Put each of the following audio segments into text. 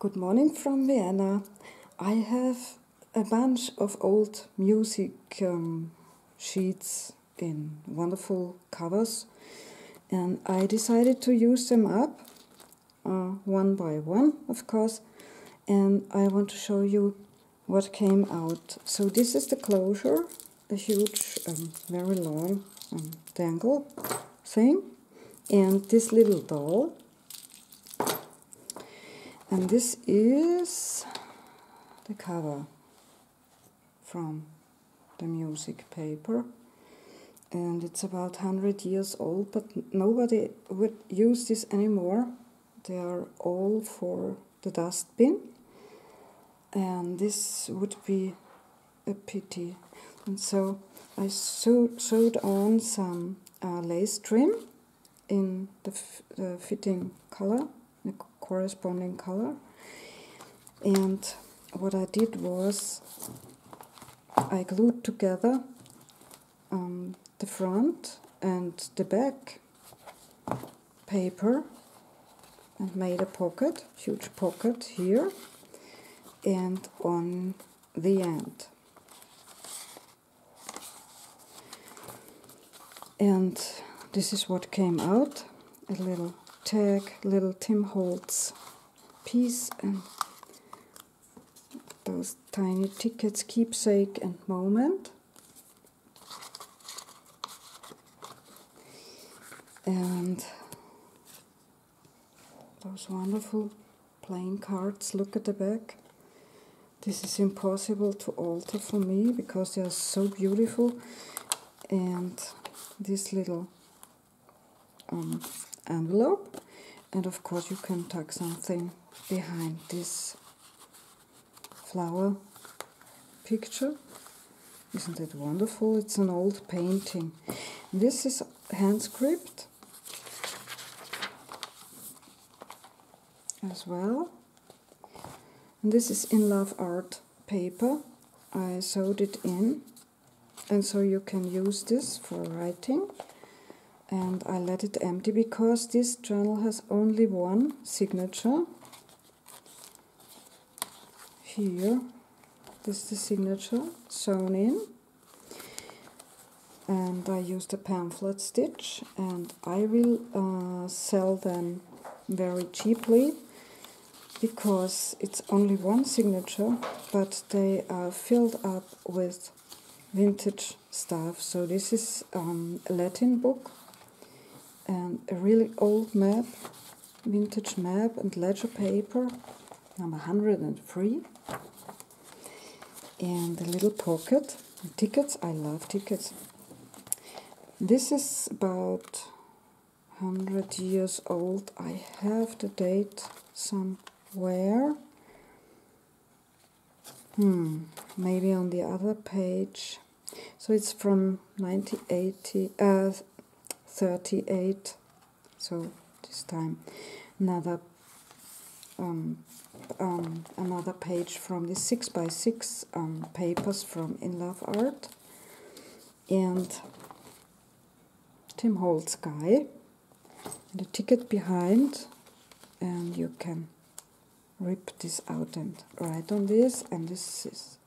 Good morning from Vienna. I have a bunch of old music um, sheets in wonderful covers, and I decided to use them up uh, one by one, of course, and I want to show you what came out. So, this is the closure, a huge, um, very long um, dangle thing, and this little doll and this is the cover from the music paper. And it's about 100 years old but nobody would use this anymore. They are all for the dustbin. And this would be a pity. And so I sewed, on some uh, lace trim in the, the fitting color corresponding color. And what I did was I glued together um, the front and the back paper and made a pocket, huge pocket here and on the end. And this is what came out a little tag, little Tim Holtz piece, and those tiny tickets, keepsake and moment. And those wonderful playing cards. Look at the back. This is impossible to alter for me because they are so beautiful. And this little um, envelope. And of course you can tuck something behind this flower picture. Isn't it wonderful? It's an old painting. This is hand script as well. And this is in love art paper. I sewed it in. And so you can use this for writing and I let it empty because this journal has only one signature. Here this is the signature sewn in. And I used a pamphlet stitch and I will uh, sell them very cheaply because it's only one signature but they are filled up with vintage stuff. So this is um, a Latin book and a really old map, vintage map and ledger paper, number 103. And a little pocket, tickets, I love tickets. This is about 100 years old. I have the date somewhere. Hmm, maybe on the other page. So it's from 1980, uh, 38 so this time another um, um, another page from the 6 by 6 um, papers from In Love Art. And Tim Holtz guy the ticket behind and you can rip this out and write on this. And this is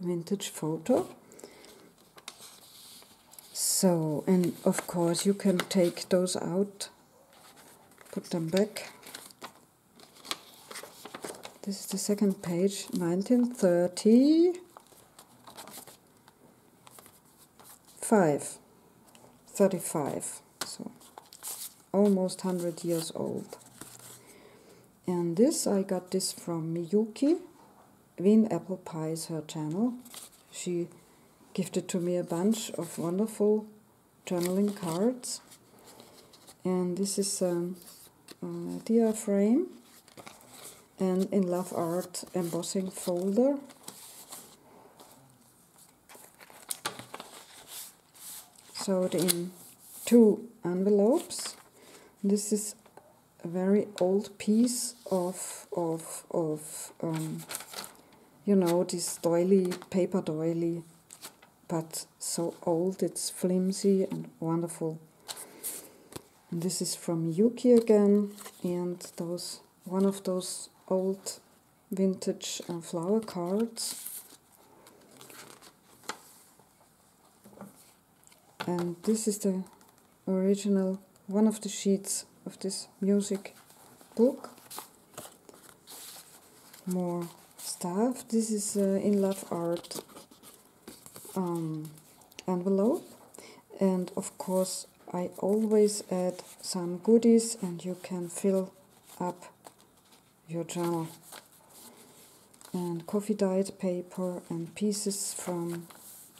vintage photo so, and of course, you can take those out, put them back. This is the second page, 1930. 5, 35, so almost 100 years old. And this, I got this from Miyuki. Wien Apple Pie is her channel. She gifted to me a bunch of wonderful journaling cards. And this is um, a dia frame and in Love Art embossing folder. Sewed in two envelopes. This is a very old piece of of of um, you know this doily paper doily but so old it's flimsy and wonderful. And this is from Yuki again, and those one of those old vintage uh, flower cards. And this is the original, one of the sheets of this music book. More stuff. This is uh, in love art um, envelope, and of course, I always add some goodies, and you can fill up your journal. And coffee dyed paper and pieces from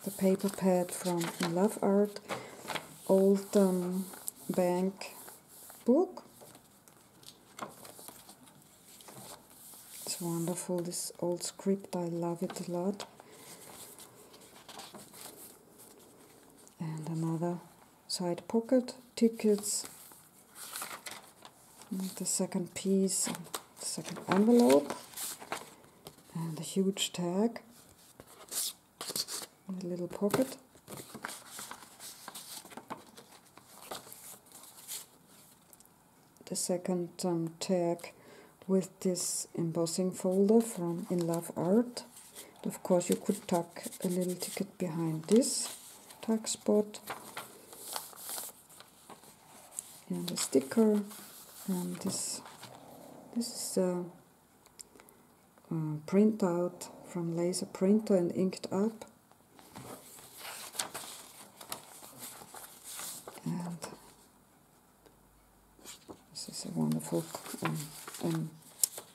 the paper pad from Love Art, old um, bank book. It's wonderful, this old script, I love it a lot. And another side pocket, tickets, and the second piece, the second envelope, and a huge tag. In a little pocket. The second um, tag with this embossing folder from In Love Art. And of course, you could tuck a little ticket behind this tag spot and a sticker. And this this is a, a printout from laser printer and inked up. And this is a wonderful um, um,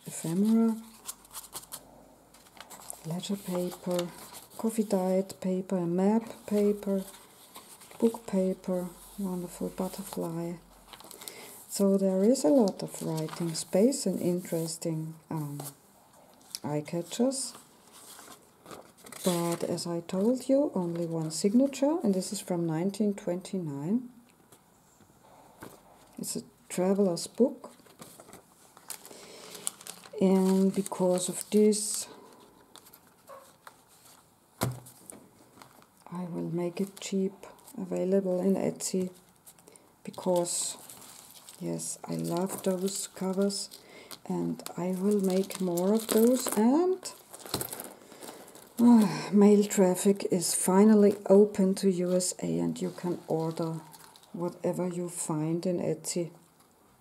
ephemera. Ledger paper coffee dyed paper and map paper book paper wonderful butterfly so there is a lot of writing space and interesting um, eye catchers. But as I told you, only one signature, and this is from 1929. It's a traveler's book. And because of this, I will make it cheap, available in Etsy, because Yes, I love those covers and I will make more of those and uh, mail traffic is finally open to USA and you can order whatever you find in Etsy.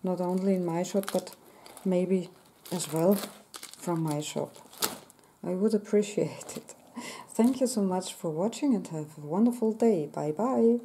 Not only in my shop but maybe as well from my shop. I would appreciate it. Thank you so much for watching and have a wonderful day. Bye bye.